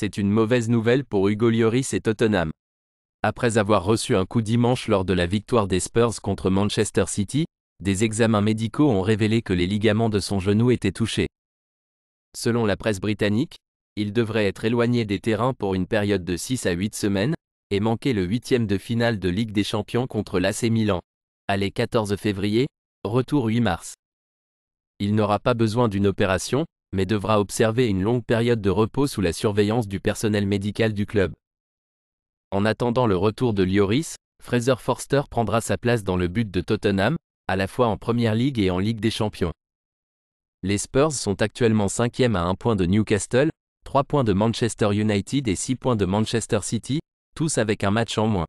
C'est une mauvaise nouvelle pour Hugo Lloris et Tottenham. Après avoir reçu un coup dimanche lors de la victoire des Spurs contre Manchester City, des examens médicaux ont révélé que les ligaments de son genou étaient touchés. Selon la presse britannique, il devrait être éloigné des terrains pour une période de 6 à 8 semaines, et manquer le huitième de finale de Ligue des Champions contre l'AC Milan. Allez 14 février, retour 8 mars. Il n'aura pas besoin d'une opération, mais devra observer une longue période de repos sous la surveillance du personnel médical du club. En attendant le retour de Lloris, Fraser Forster prendra sa place dans le but de Tottenham, à la fois en Première Ligue et en Ligue des Champions. Les Spurs sont actuellement 5e à 1 point de Newcastle, 3 points de Manchester United et 6 points de Manchester City, tous avec un match en moins.